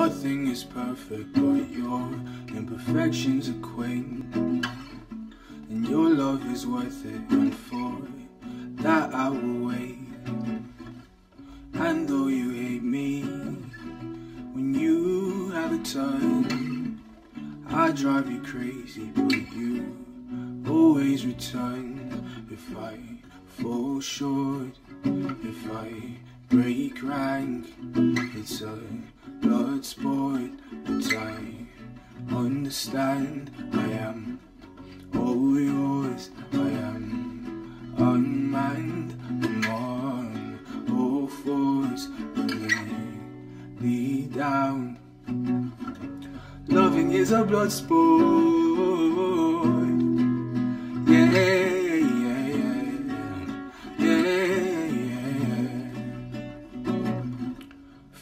Nothing is perfect, but your imperfections are quaint. And your love is worth it, and for that I will wait. And though you hate me, when you have a time, I drive you crazy, but you always return. If I fall short, if I break rank, it's a blood sport, but I understand I am all yours, I am unmanned, I'm on all fours, but me down. Loving is a blood sport.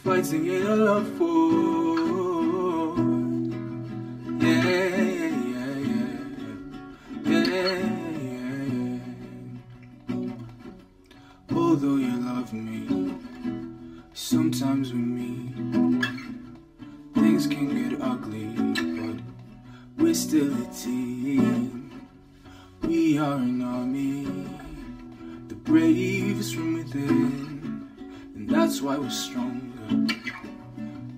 Fighting in a love for. Yeah, yeah, yeah, yeah, yeah. yeah. Although you love me, sometimes with me, things can get ugly, but we're still a team. We are an army, the braves from within, and that's why we're stronger.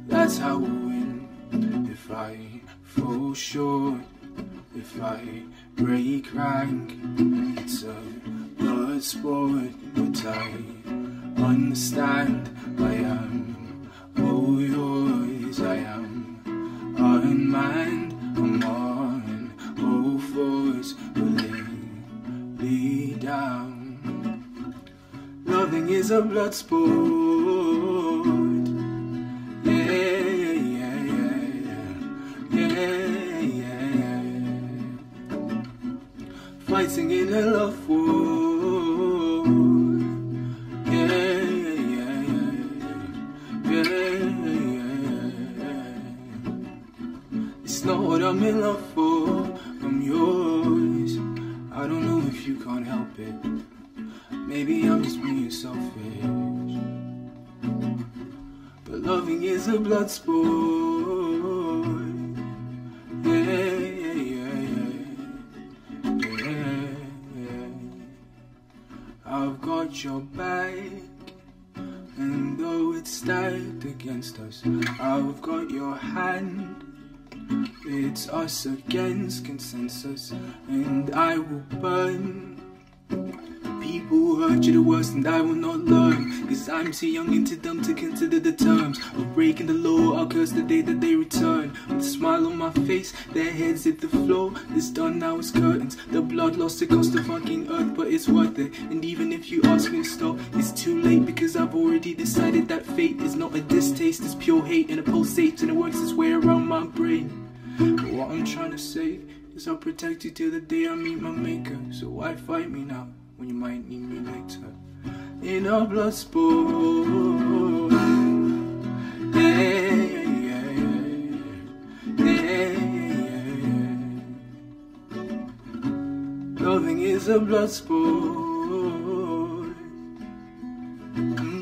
That's how we win. If I fall short, if I break rank, it's a blood sport, but I understand I am all yours. I am unmanned, I'm on all fours, but lay down. Loving is a blood sport. Fighting in a love war. Yeah, yeah, yeah, yeah, yeah. It's not what I'm in love for. I'm yours. I don't know if you can't help it. Maybe I'm just being selfish. But loving is a blood sport. Your back. And though it's stacked against us, I've got your hand. It's us against consensus, and I will burn. People who hurt you the worst, and I will not learn. Cause I'm too young and too dumb to consider the terms of breaking the law. I'll curse the day that they return. With a smile on my face, their heads hit the floor. It's done now, it's curtains. The blood lost the cost of fucking earth, but it's worth it. And even if you ask me to stop, it's too late because I've already decided that fate is not a distaste, it's pure hate and it pulsates and it works its way around my brain. But what I'm trying to say is I'll protect you till the day I meet my maker. So why fight me now when you might need me later? In a blood sport. Yeah, yeah, yeah. Loving is a blood sport. Mm.